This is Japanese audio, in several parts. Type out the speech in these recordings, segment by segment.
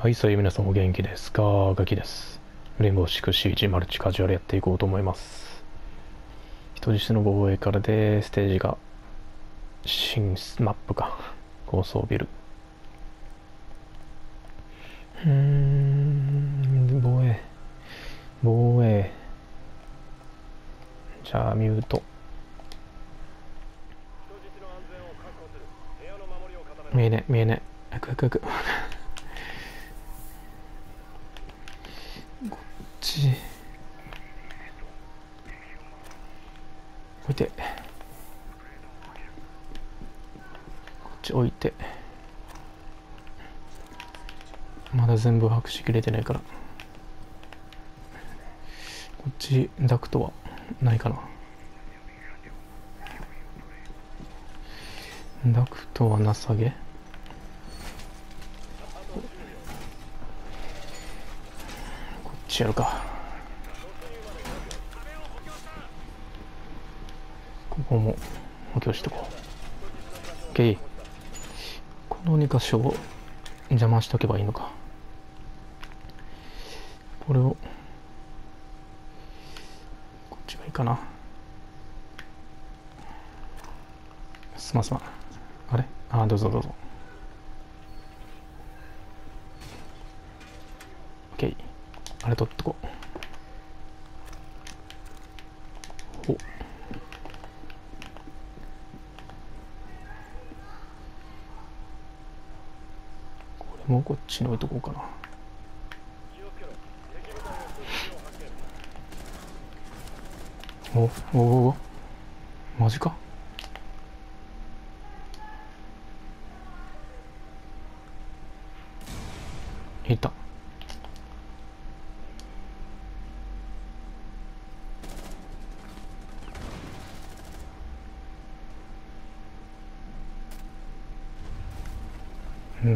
はい、そういう皆さんお元気ですか？ガキです。レインボーシクシージマルチカジュアルやっていこうと思います。人質の防衛からで、ステージが新マップか。高層ビル。うーん、防衛。防衛。じゃあ、ミュート。見えね見えね早く早く早く。こっち。置いて。こっち置いて。まだ全部把握しきれてないから。こっちダクトはないかな。ダクトはなさげこっちやるか。ここも補強しとこう。OK この2箇所を邪魔しとけばいいのか。これをこっちがいいかな。すまんすまん。あれ？あどうぞどうぞ OK あれ取っとこう。これもこっちに置いとこうかな。おおおお。マジか。いた。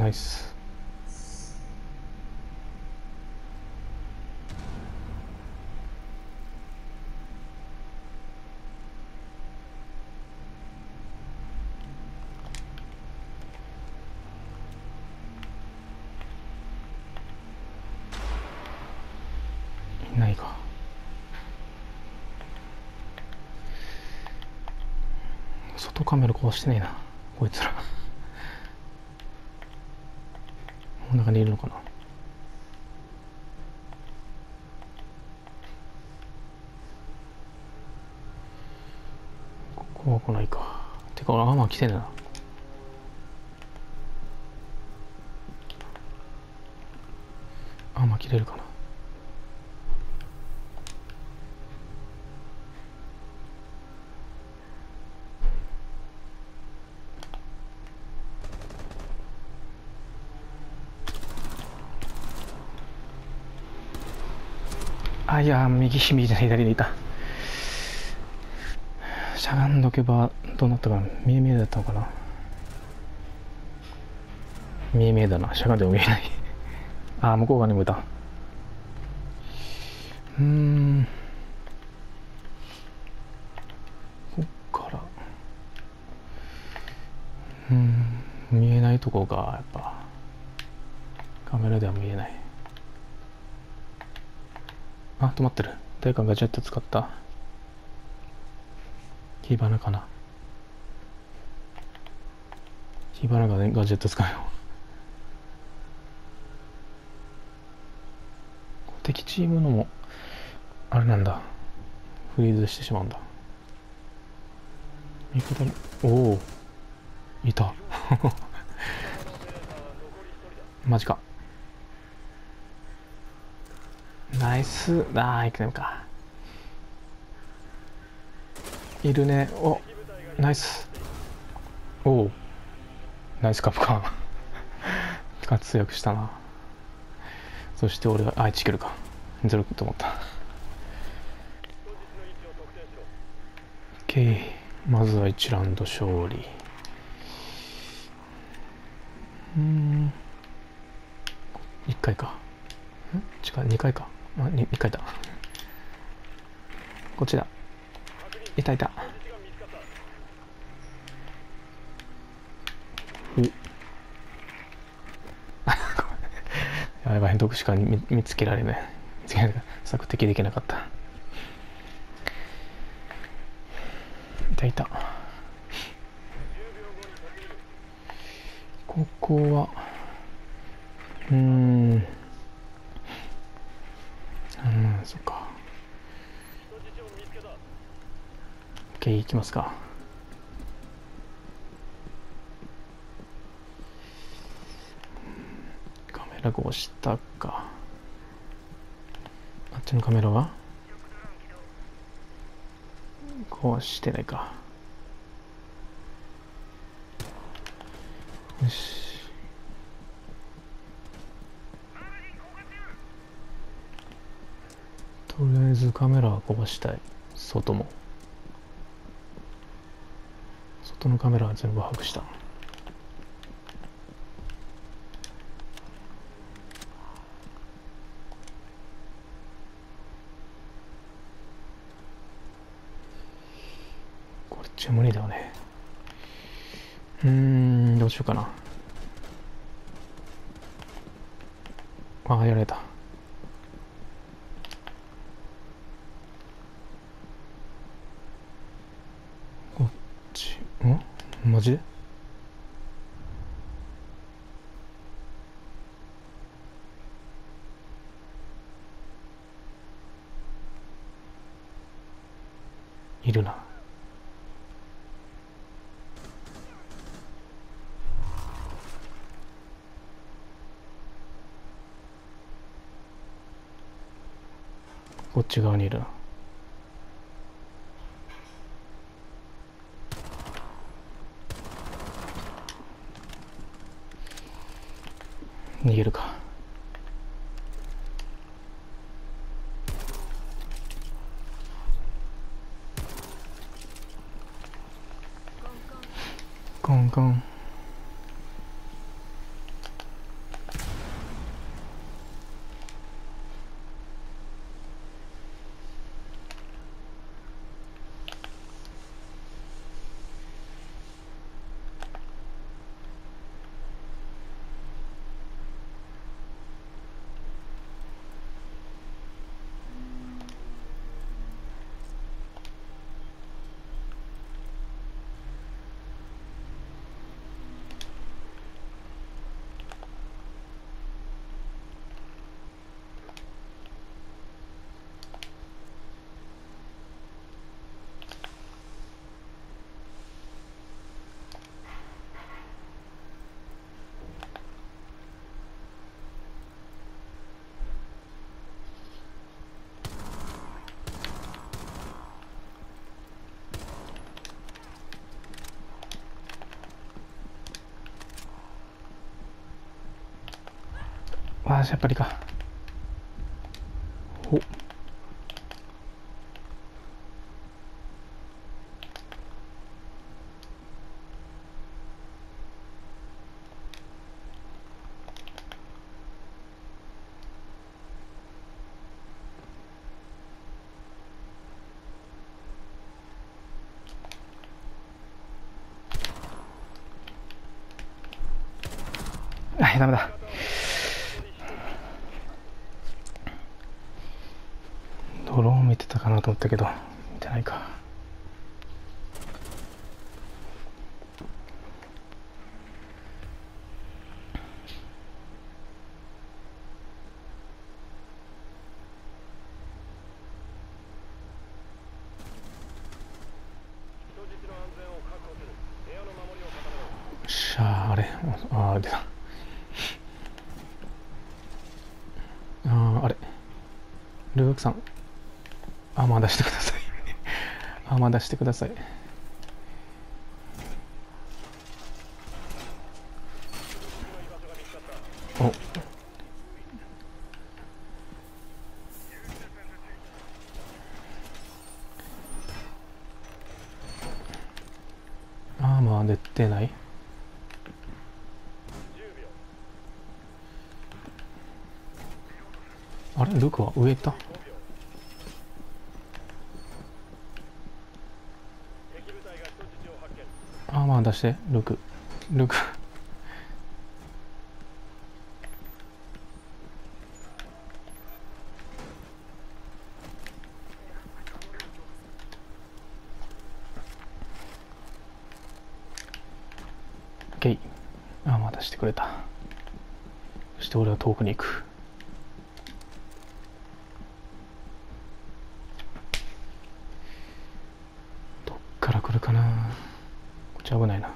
ナイスいないか。外カメラ壊してねえなこいつら。こん中にいるのかな。ここは来ないか。てか俺アーマー来てんな。アーマー切れるかな。あいや右右じゃ左にいた。しゃがんどけばどうなったか見え見えだったのかな。見え見えだな。しゃがんでも見えない。あー向こう側にもいた。うん。こっから。うん。見えないとこがやっぱ。カメラでは見えない。あ、止まってる。誰かガジェット使った。火花かな。火花が、ね、ガジェット使うよ。敵チームのも、あれなんだ。フリーズしてしまうんだ。味方に、おお。いた。マジか。ナイス。あーいくねか。いるね。おナイス。おおナイスカプカ。ン活躍したな。そして俺があ1キルか。ゼロと思った。OK まずは1ラウンド勝利。うん。1回か。ん？違う2回か。あ 2, 2回だ。こっちだ。いたいた。お。やばい毒しか見見つけられない。見つけられない。索敵できなかった。いたいた。ここはうーんうんそっか OK 行きますか。カメラが押したか。あっちのカメラは？こうしてないか。よし。とりあえずカメラはこぼしたい。外も。外のカメラは全部把握した。こっちは無理だよね。うんどうしようかな。ああやられた。いるな。こっち側にいるな。逃げるか。コンコン。やっぱりか。おあダメだドローン見てたかなと思ったけど見てないか。よっしゃああれ。ああ出たあああれ。留学さん。あまあ出してください。あまあ出してください。お。あまあ出てない。あれルクは上行った？出してルクルクあまたしてくれた。そして俺は遠くに行く。どっから来るかな。っち危ないな。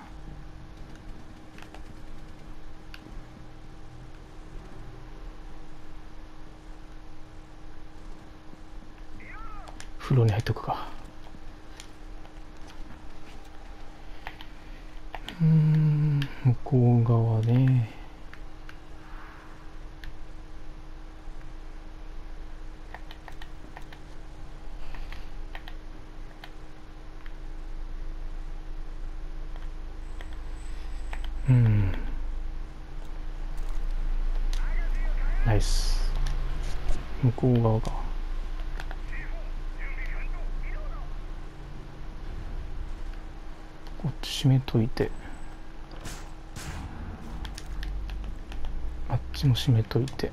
風呂に入っとくか。うん向こう側ねうんナイス向こう側か。こっち閉めといて。あっちも閉めといて。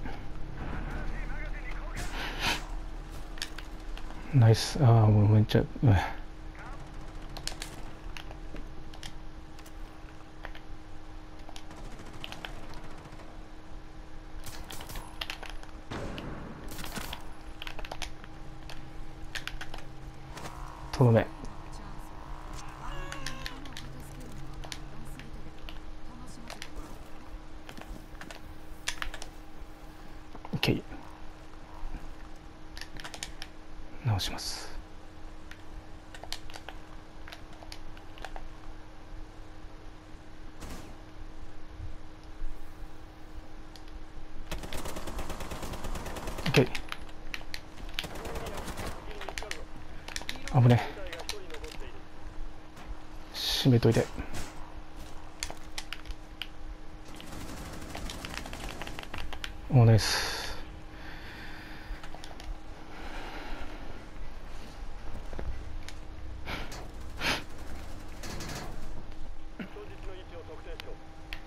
ナイス。ああもうめっちゃうんとどめオッケー直します。危ね。閉めといて。危ないです。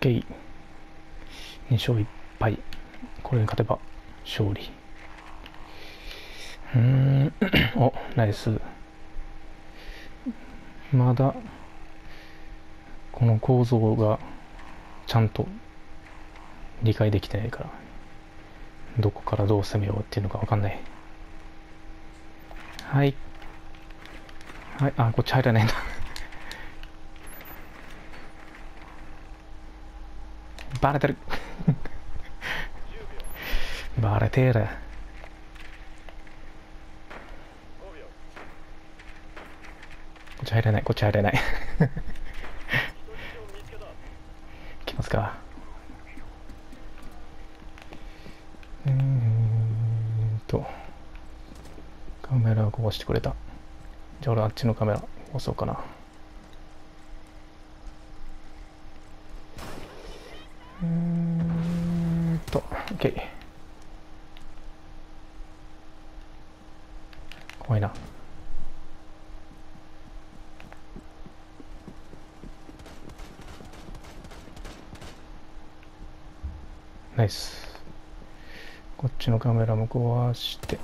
イ2勝1敗これに勝てば勝利。うーん おナイス。まだこの構造がちゃんと理解できてないからどこからどう攻めようっていうのか分かんない。はい。はいあこっち入らないんだ。バレてる。バレてる。こっち入れない。こっち入れない。きますかえーっと。カメラをこぼしてくれた。じゃあ俺あっちのカメラ押そうかなうーんと OK 怖いなナイス。こっちのカメラも壊して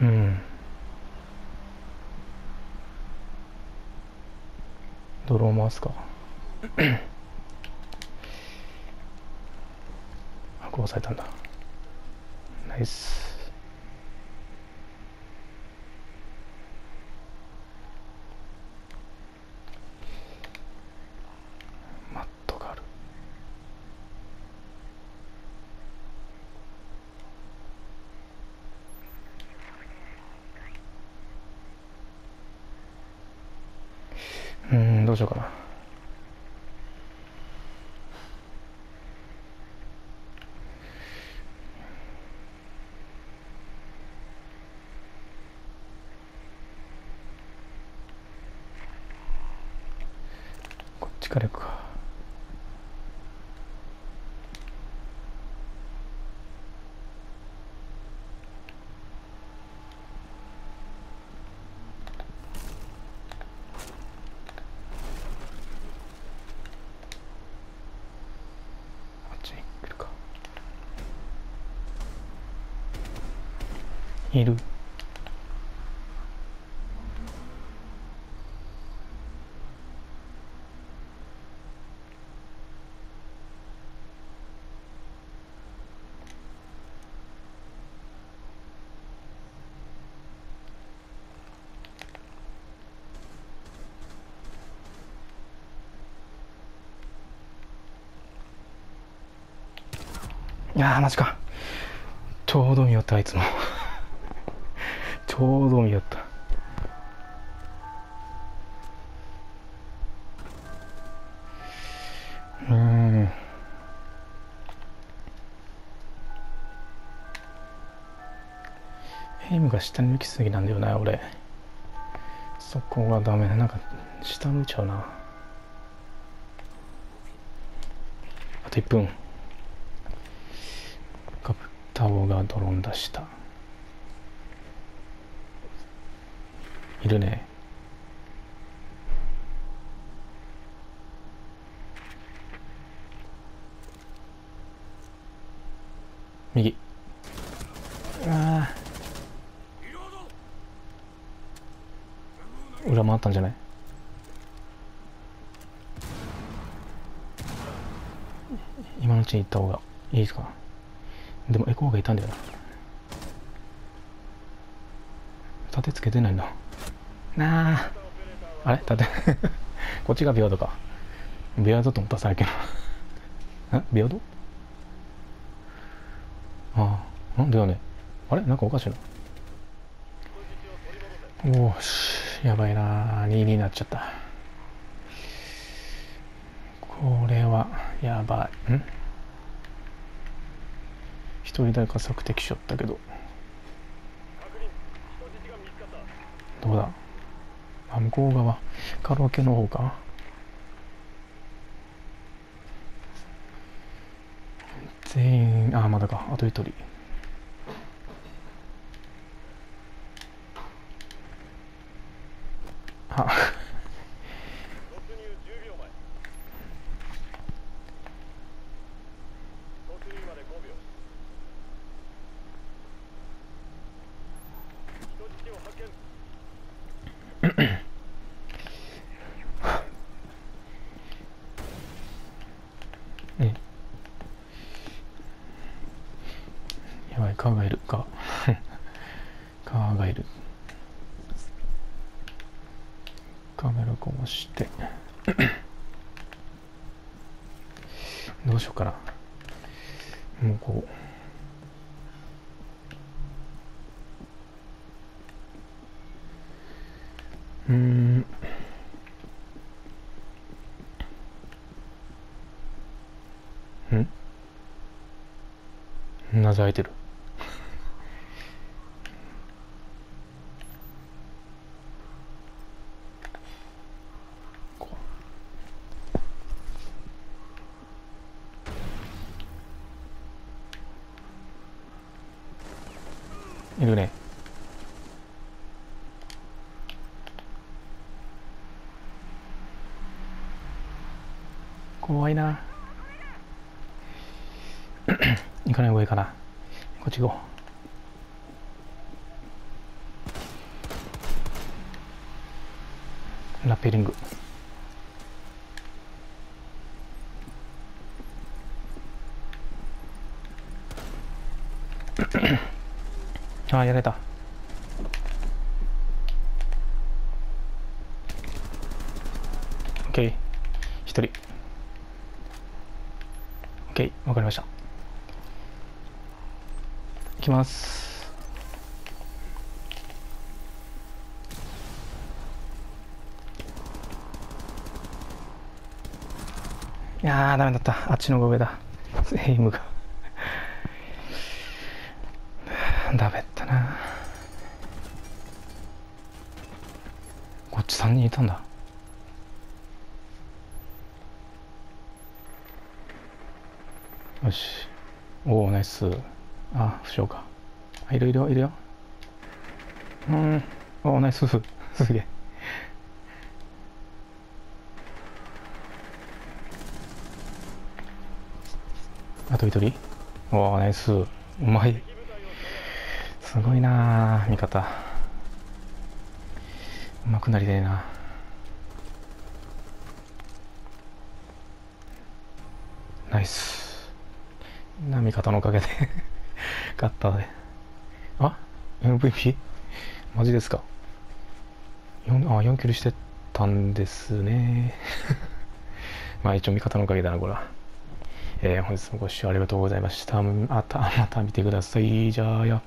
うんドローン回すかあこうされたんだナイスマットがあるしようかなこっちから行くかあっちに来るかいる。いやーマジか。ちょうど見よったあいつもちょうど見よった。うん。エイムが下に抜きすぎなんだよな俺。そこがダメ。なんか下向いちゃうな。あと1分。カプタオがドローン出した。いるね。右。ああ裏回ったんじゃない？今のうちに行った方がいいですか？でもエコーがいたんだよな。盾つけてないな。なあ。あれ？盾 こっちがビアードか。ビアードと思ったさっきのんビアード？ああ。なんだよね。あれ？なんかおかしいな。おーし。やばいな。2になっちゃった。これはやばい。ん？一人誰か索敵しちゃったけど。どうだ？あ向こう側。カラオケの方か。全員あまだか。あと一人あねやばい蚊がいる蚊蚊がいるカメラこうしてどうしようかな。もうこう。うんなぜ開いてるこういるね怖いな。行かない方がいいかな。こっち行こう。ラッペリング。ああやられた。オッケー一人オッケーわかりました。いきます。いやーダメだった。あっちの方が上だ。エイムが。ダメったな。こっち3人いたんだよしおおナイスあ負傷か。あいるいるいるよ。うん。おおナイスす。げえ。あと一人？おおナイスうまい。すごいな味方。うまくなりたいな。ナイス。味方のおかげで。勝ったであ？MVP? マジですか。4あ4キルしてたんですね。まあ一応味方のおかげだなこれは。えー、本日もご視聴ありがとうございました。またまた見てください。じゃあや